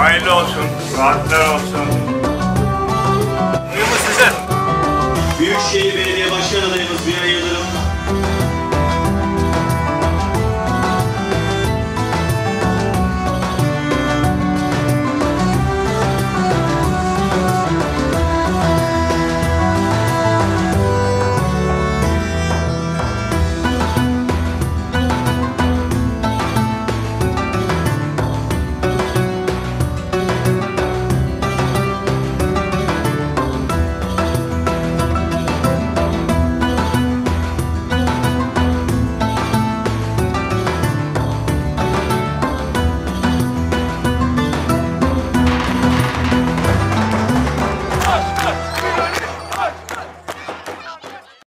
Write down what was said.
Hayırlı olsun, rahatlar olsun. Duyumuz size. Büyükşehir Belediye Başkan adayımız bir ayırdı.